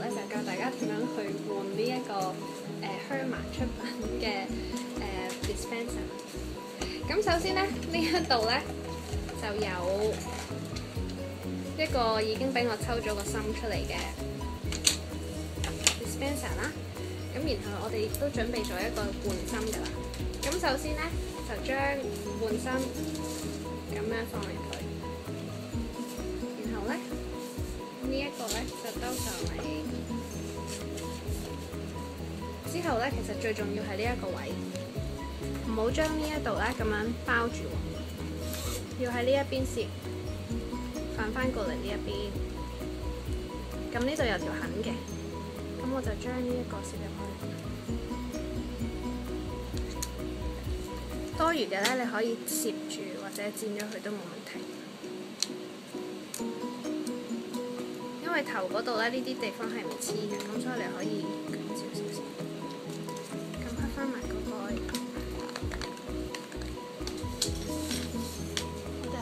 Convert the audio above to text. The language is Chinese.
咧就教大家點樣去換呢、一個誒、呃、Herma 出品嘅誒、dispenser。咁首先咧，呢一度咧就有一個已經俾我抽咗個芯出嚟嘅 dispenser 啦。咁然後我哋都準備咗一個換芯㗎啦。咁首先咧就將換芯咁樣放入去，然後咧呢一個咧就兜上嚟。之後咧，其實最重要係呢一個位，唔好將呢一度咧咁樣包住喎，要喺呢一邊攝，反翻過嚟呢一邊。咁呢度有條痕嘅，咁我就將呢一個攝入去。多餘嘅咧，你可以攝住或者剪咗佢都冇問題。因為頭嗰度咧，呢啲地方係唔黐嘅，咁所以你可以